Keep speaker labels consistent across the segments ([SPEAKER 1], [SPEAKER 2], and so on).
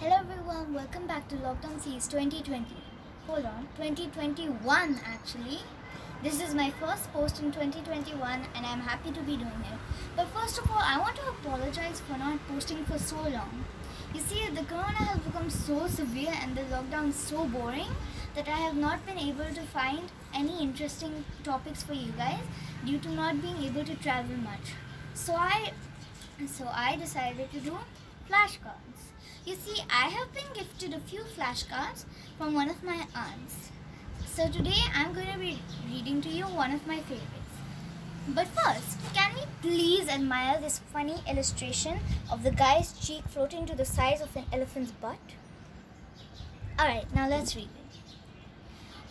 [SPEAKER 1] Hello everyone, welcome back to Lockdown Series 2020. Hold on, 2021 actually. This is my first post in 2021 and I'm happy to be doing it. But first of all, I want to apologize for not posting for so long. You see, the corona has become so severe and the lockdown so boring that I have not been able to find any interesting topics for you guys due to not being able to travel much. So I so I decided to do flashcards. You see, I have been gifted a few flashcards from one of my aunts. So today I'm going to be reading to you one of my favorites. But first, can we please admire this funny illustration of the guy's cheek floating to the size of an elephant's butt? Alright, now let's read it.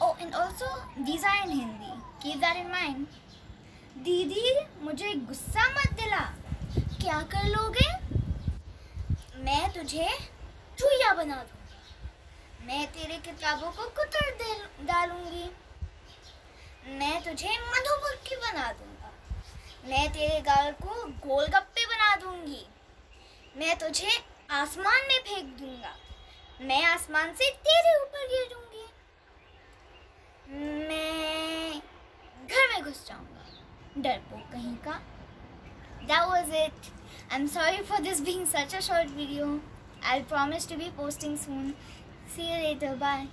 [SPEAKER 1] Oh, and also, these are in Hindi. Keep that in mind. दीदी मुझे गुस्सा मत दिला क्या कर लोगे मैं तुझे चूया बना दूँ मैं तेरे किताबों को कुतर डालूँगी। मैं तुझे मधुमक्खी बना दूँगा। मैं तेरे गाल को गोलगप्पे बना दूँगी। मैं तुझे आसमान में फेंक दूँगा। मैं आसमान से तेरे ऊपर गिरूँगी। मैं घर में घुस जाऊँगा। डरपोक कहीं का। That was it. I'm sorry for this being such a short video. I'll promise to be posting soon. See you later. Bye.